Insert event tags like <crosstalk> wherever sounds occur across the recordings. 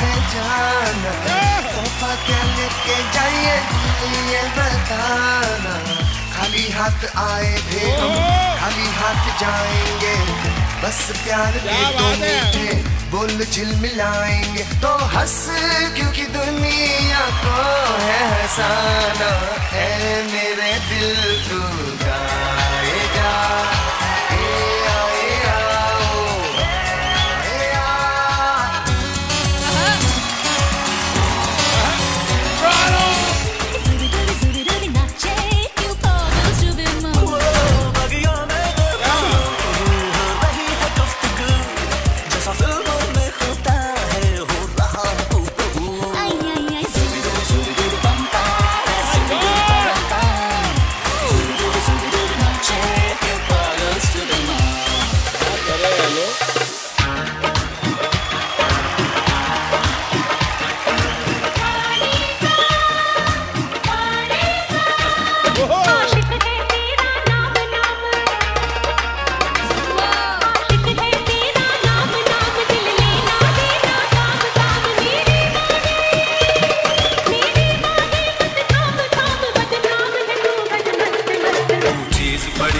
है जाना तोहफा क्या लेके जाइए ये बताना खाली हाथ आए थे हम खाली हाथ जाएँगे बस प्यार दे दो मुझे बोल चिल मिलाएँगे तो हंस क्योंकि दुनिया को है हंसाना है मेरे दिल तू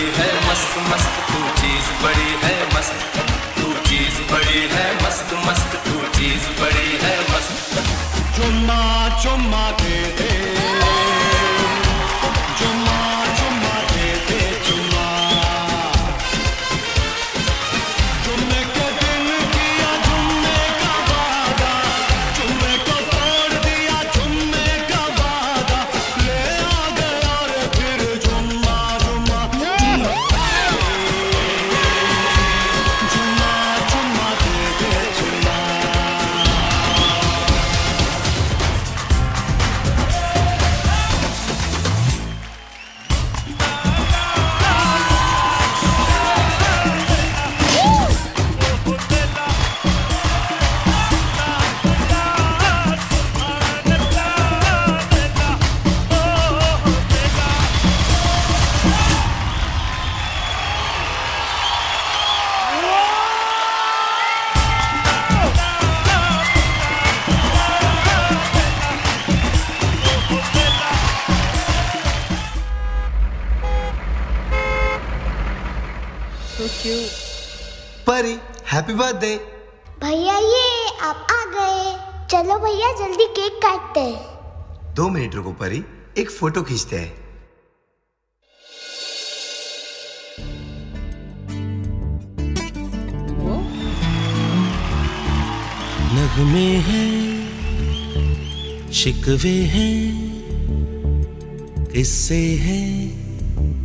बड़ी है, मस्त मस्त तू चीज़ बड़ी है, मस्त। तू चीज़ बड़ी है, मस्त मस्त तू चीज़ बड़ी है, मस्त। चुम्मा चुम्मा दे हैप्पी बर्थडे भैया ये आप आ गए। चलो भैया जल्दी केक काटते हैं। दो मिनट रुको परी एक फ़ोटो खींचते हैं। नगमे हैं शिकवे हैं किस्से हैं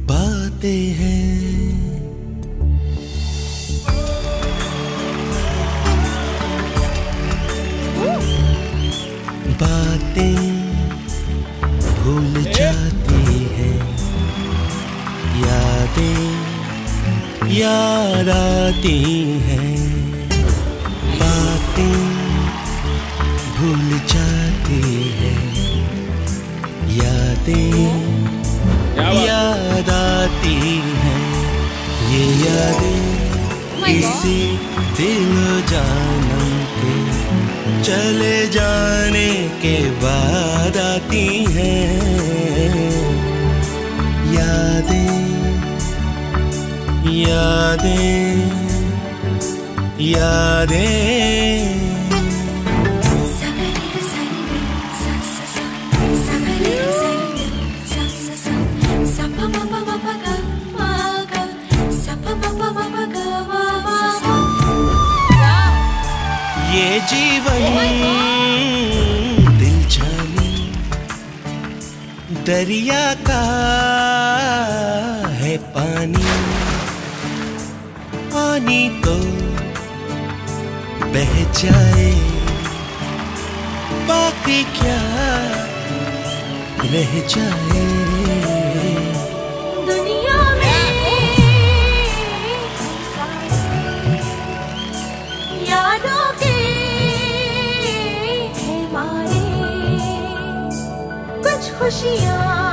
बातें हैं। याद आती हैं। बातें भूल जाती हैं। यादें याद आती हैं। ये यादें इसी दिल जानम के चले जाने के बाद आती हैं। यादें यादें यादें। ये जीवन दिल जाने दरिया का है पानी। पानी तो बह जाए। बाकी क्या रह जाए? दुनिया में के कुछ खुशियाँ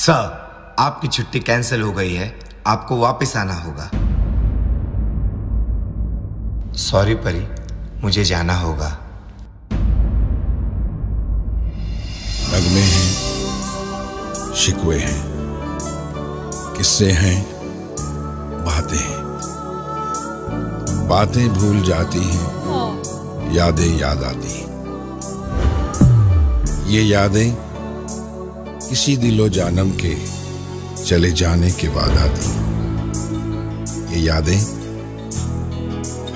सर आपकी छुट्टी कैंसिल हो गई है। आपको वापस आना होगा। सॉरी परी। मुझे जाना होगा। नगमे हैं शिकवे हैं किस्से हैं बातें हैं। बातें भूल जाती हैं। यादें याद आती हैं। ये यादें किसी दिलो जानम के चले जाने के बाद आती। ये यादें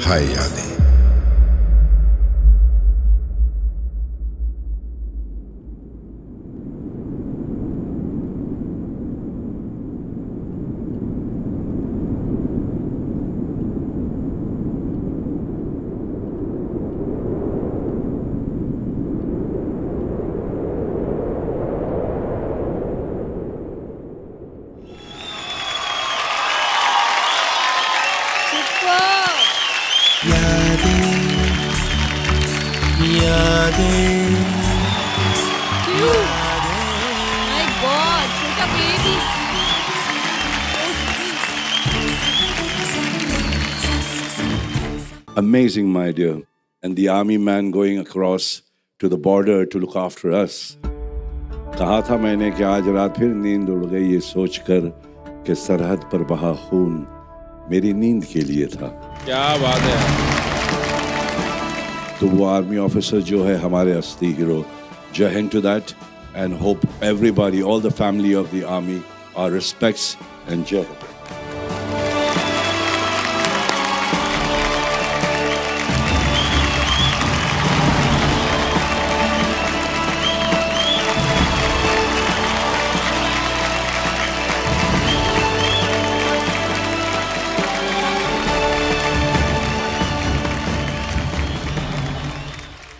हाय यादें। Amazing, my dear. And the army man going across to the border to look after us. कहा था मैंने कि आज रात फिर नींद उड़ गई ये सोचकर कि सरहद पर बहा खून मेरी नींद के लिए था क्या बात है तो वो आर्मी ऑफिसर जो है हमारे असली हीरो जय to that and hope everybody all the family of the army are respects and जय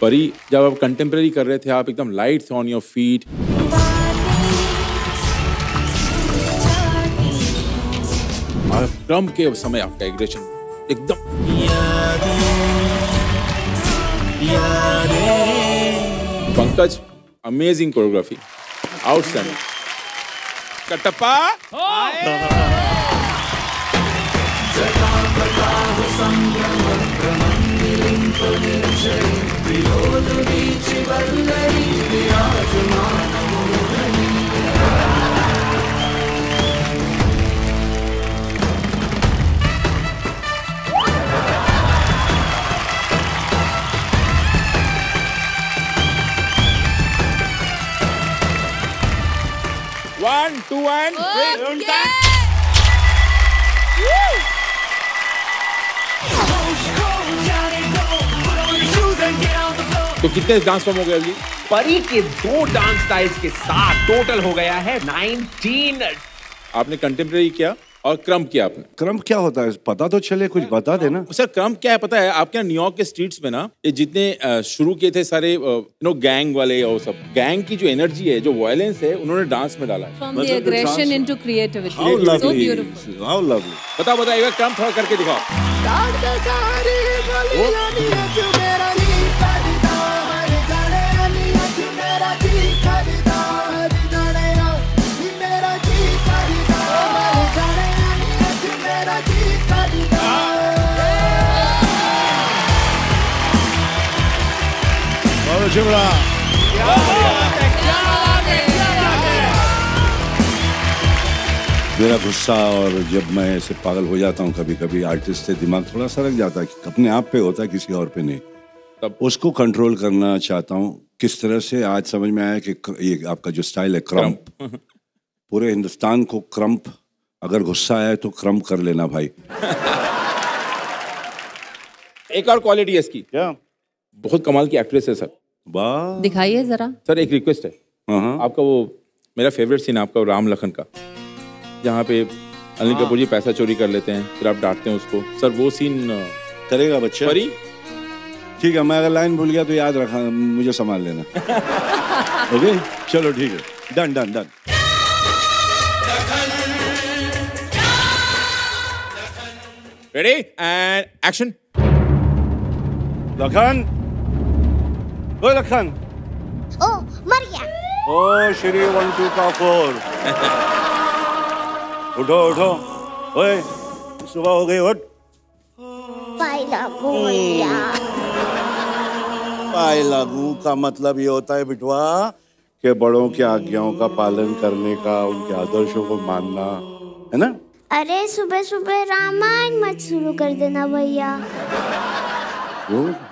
परी जब आप कंटेम्प्रेरी कर रहे थे आप एकदम लाइट ऑन योर फीट और क्रम के समय आपका एग्रेशन एकदम। Pankaj amazing choreography outstanding Kattappa? One कितने डांस फॉर्म हो गए अभी? परी के दो डांस स्टाइल्स के साथ टोटल हो गया है 19 आपने कंटेम्प्रेरी किया और क्रम किया आपने? क्रम क्या होता है? पता तो चले कुछ बता देना। सर क्रम क्या है पता है? आपके यहाँ न्यूयॉर्क के स्ट्रीट्स में ना ये जितने शुरू किए थे सारे नो गैंग वाले और सब गैंग की जो एनर्जी है जो वायलेंस है उन्होंने डांस में डाला है। Lovely. बताओ बताओ क्रम थोड़ा करके दिखाओ। बहुत मेरा गुस्सा और जब मैं ऐसे पागल हो जाता हूँ कभी कभी आर्टिस्ट से दिमाग थोड़ा सा रख जाता है अपने आप पे होता है किसी और पे नहीं। तब- उसको कंट्रोल करना चाहता हूँ किस तरह से आज समझ में आया कि ये आपका जो स्टाइल है क्रम्प <laughs> पूरे हिंदुस्तान को क्रम्प अगर गुस्सा आया तो क्रम्प कर लेना भाई। <laughs> एक और क्वालिटी है इसकी। क्या? बहुत कमाल की एक्ट्रेस है सर। वाह। दिखाइए जरा। सर एक रिक्वेस्ट है। हाँ हाँ। आपका वो मेरा फेवरेट सीन आपका राम लखन का। जहाँ पे अनिल कपूर जी पैसा चोरी कर लेते हैं फिर आप डांटते हैं उसको। सर वो सीन करेगा बच्चा। परी? ठीक है मैं अगर लाइन भूल गया तो याद रखा मुझे संभाल लेना। <laughs> ओके चलो ठीक है। Done done done ready and action Lakhan! ओ लखन। ओ मर गया। ओ श्री वन टू का फोर। <laughs> उठो उठो। ओए सुबह हो गई उठ। पाए लागू <laughs> का मतलब ये होता है बिटवा कि बड़ों की आज्ञाओं का पालन करने का उनके आदर्शों को मानना है ना? अरे सुबह सुबह रामायण मत शुरू कर देना भैया।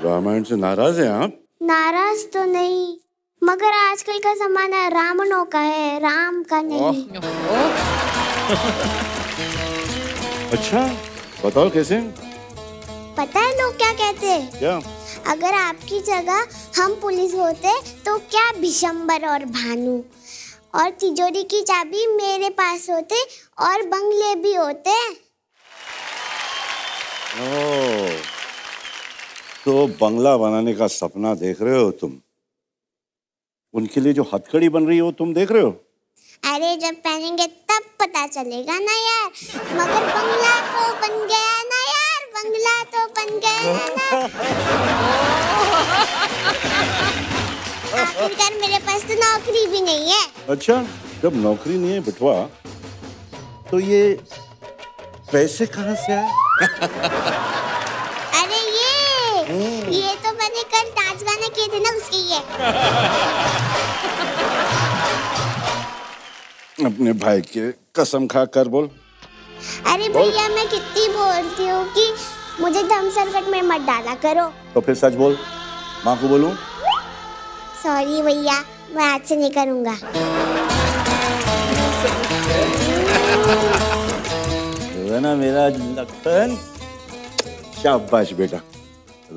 रामायण से नाराज़ है आप? नाराज़ तो नहीं मगर आजकल का जमाना रावणों का है राम का नहीं। <laughs> अच्छा बताओ कैसे पता है लोग क्या कहते हैं? क्या? अगर आपकी जगह हम पुलिस होते तो क्या भिशंबर और भानु? और तिजोरी की चाबी मेरे पास होते और बंगले भी होते। ओ, तो बंगला बनाने का सपना देख रहे हो तुम? उनके लिए जो हथकड़ी बन रही है तुम देख रहे हो? अरे जब पहनेंगे तब पता चलेगा ना यार। मगर बंगला तो बन गया ना यार। बंगला तो बन गया ना। <laughs> आखिरकार मेरे पास तो नौकरी भी नहीं है। अच्छा जब नौकरी नहीं है बिठवा तो ये पैसे कहाँ से आए? <laughs> किए थे ना उसके ये अपने भाई के कसम खा कर बोल। अरे भैया मैं कितनी बोलती हूँ कि मुझे धम सरकट में मत डाला करो। तो फिर सच बोल। माँ को बोलूँ? सॉरी भैया मैं आज से नहीं करूँगा। ना मेरा लखन। शाबाश बेटा।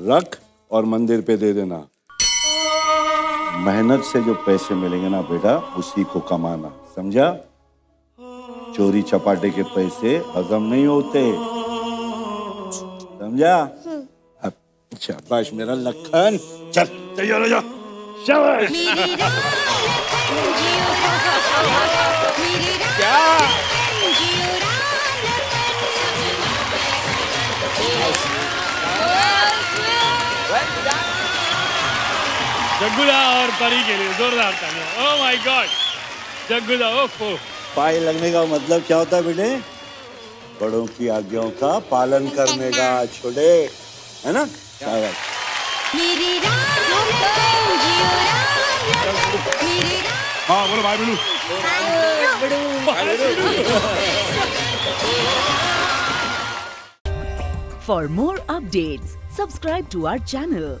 रख और मंदिर पे दे देना। मेहनत से जो पैसे मिलेंगे ना बेटा, उसी को कमाना, समझा? चोरी चपाटे के पैसे हजम नहीं होते, समझा? अच्छा शाबाश मेरा लखन, चल, तैयार हो जा। जग्गुदा और परी के लिए जोरदार तालियाँ। ओह माय गॉड जग्गुदा ओफो पाए लगने का मतलब क्या होता है बेटे? बड़ों की आज्ञाओं का पालन करने का छोटे है ना? शाबाश हाँ। बोलो भाई बिलू For more updates, subscribe to our channel,